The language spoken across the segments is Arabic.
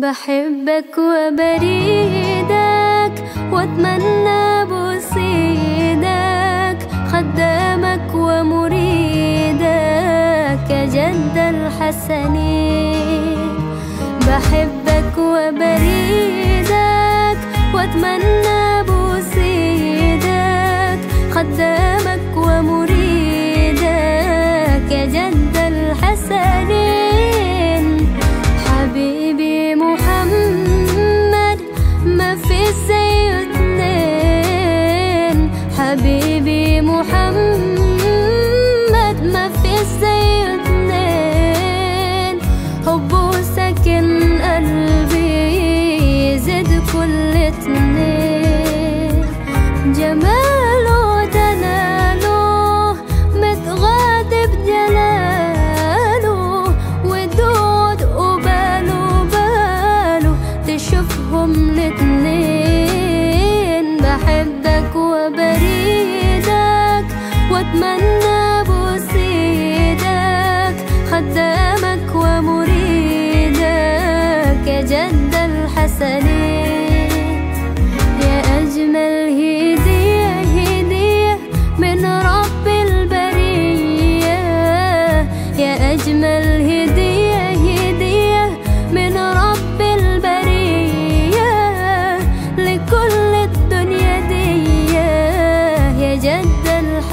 بحبك وبريدك وأتمنى بصيدك خدامك ومريدك يا جد الحسنين بحبك وبريدك وأتمنى بصيدك خدامك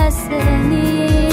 I see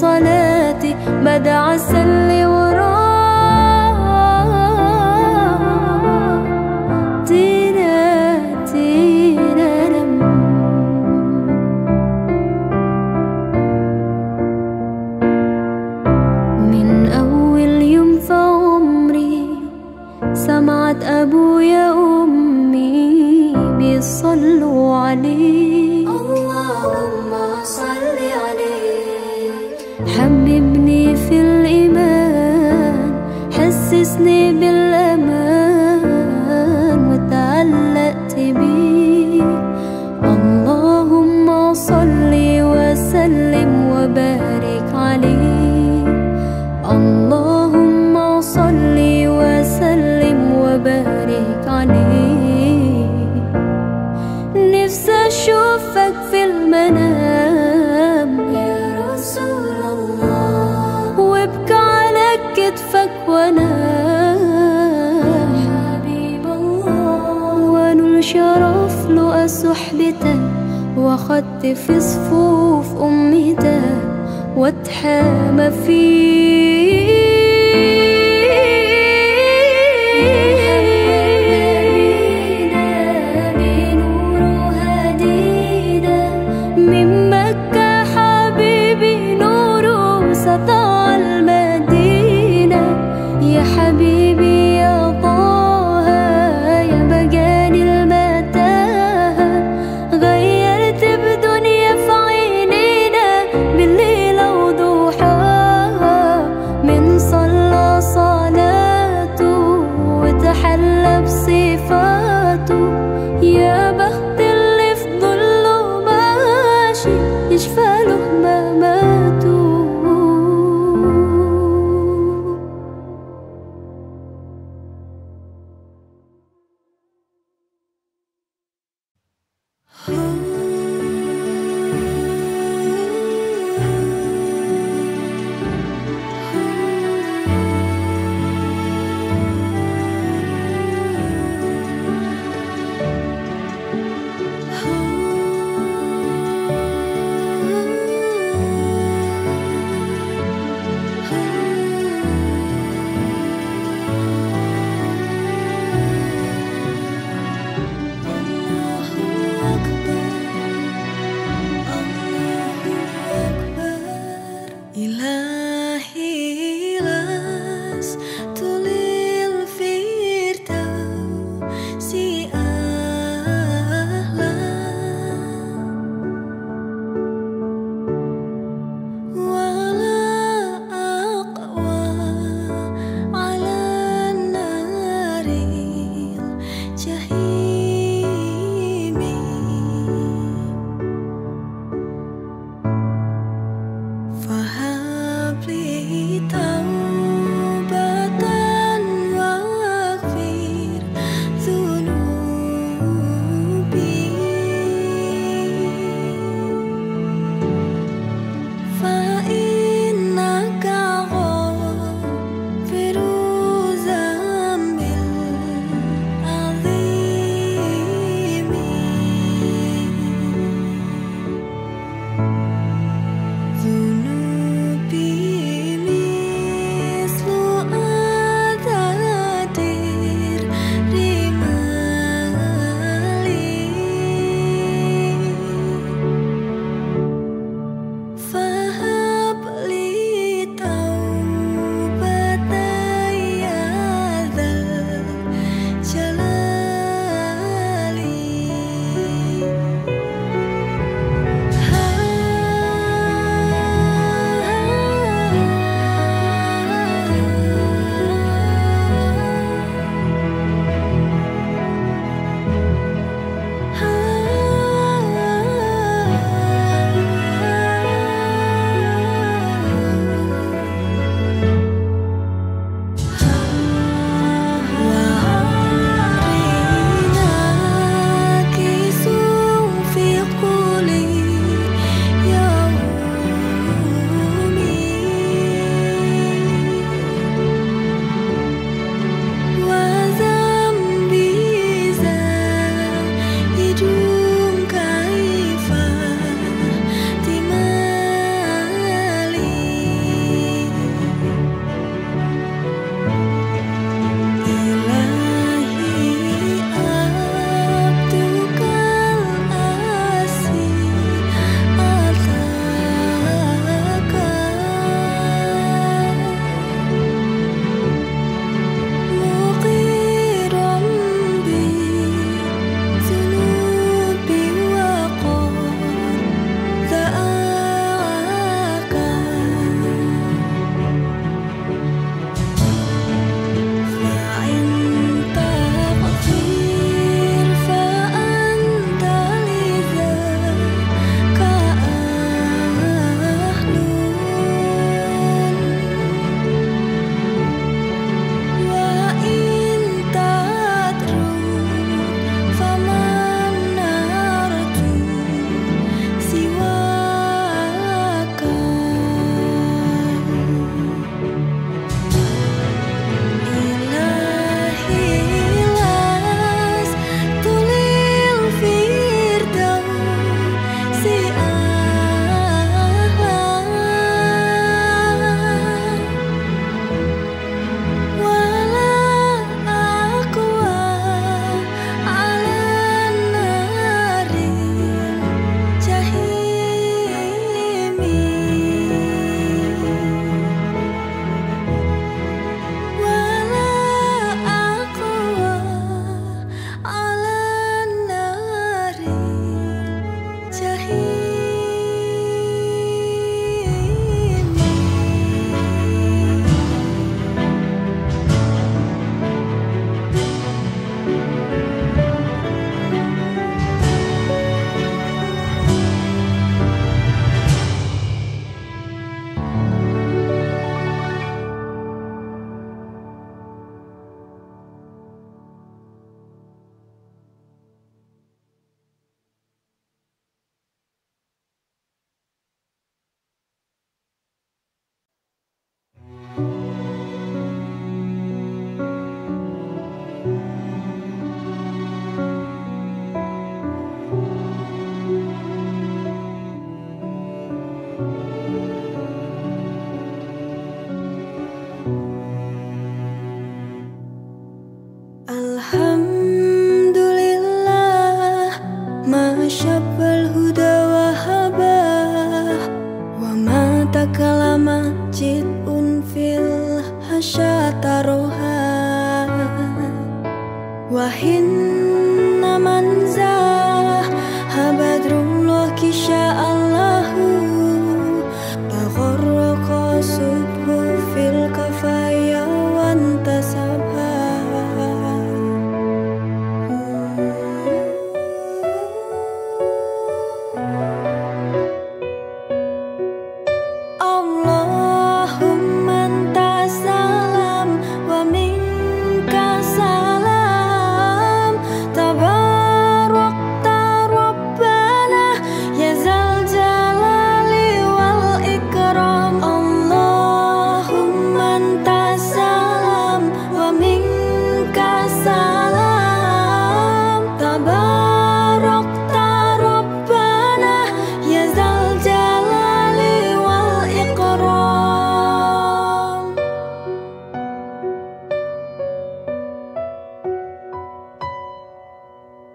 صلاتي بدع سلم وخدت في صفوف أمي ده واتحامى فيه.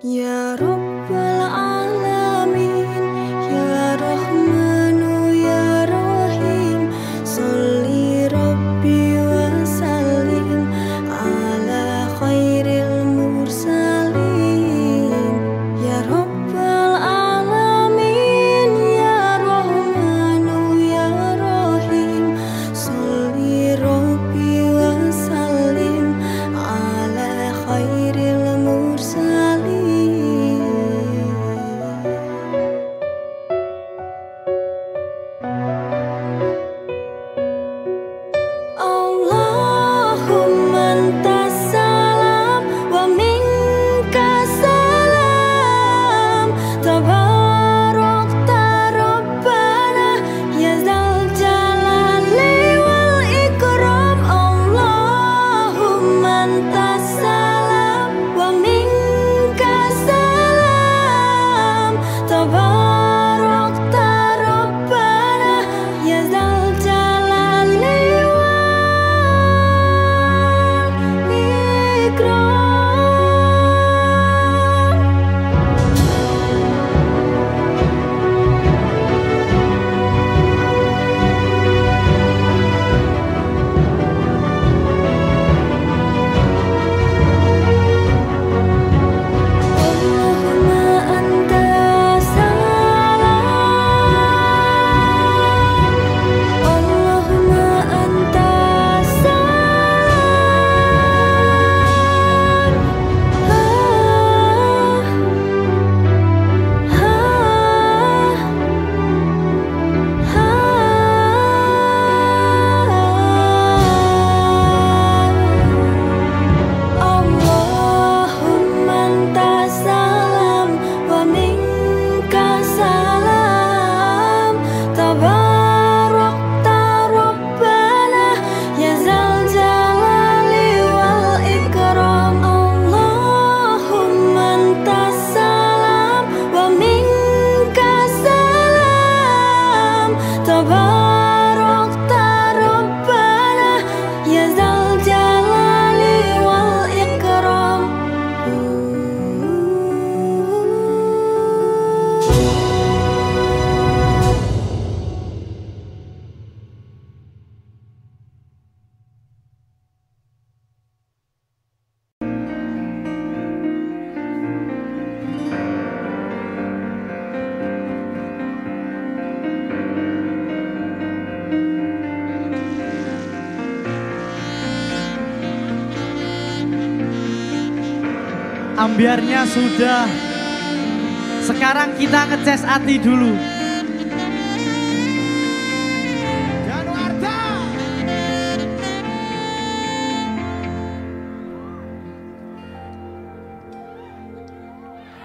Я роб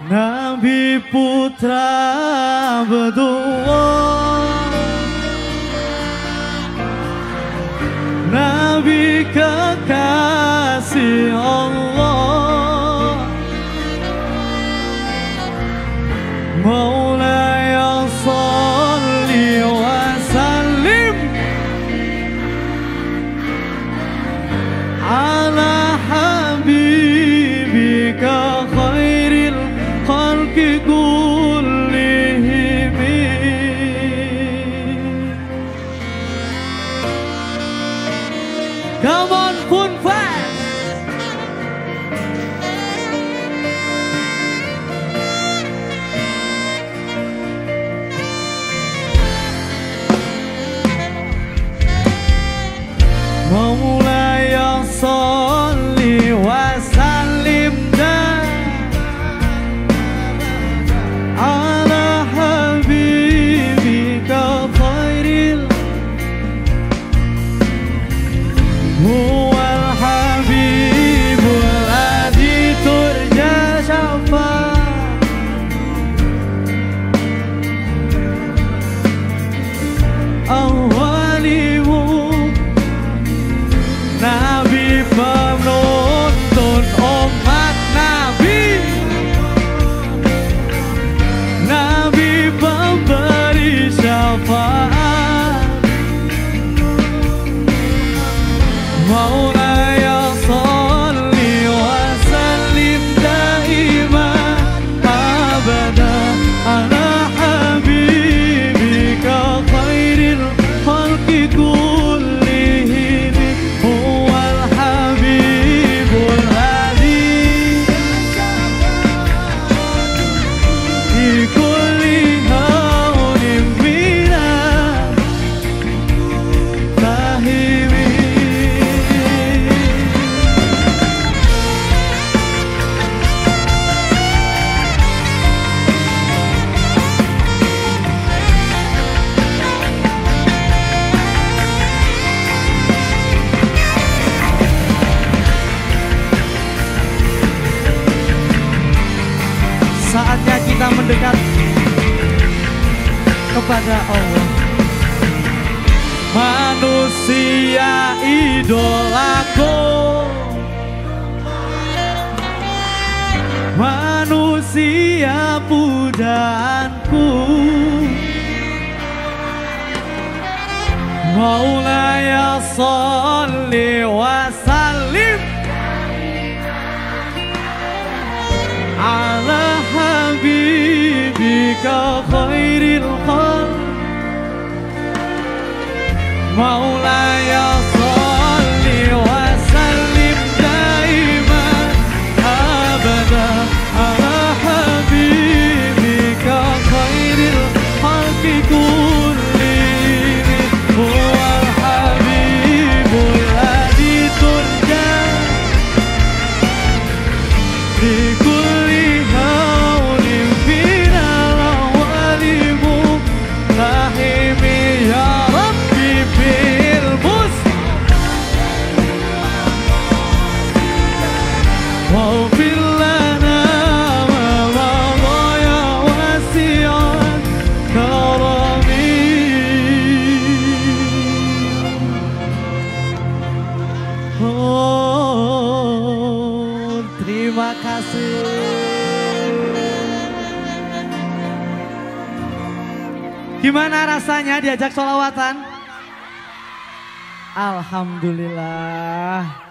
Nabi putra berdua Nabi kekasih Allah 后来呀。Diajak sholawatan? Alhamdulillah.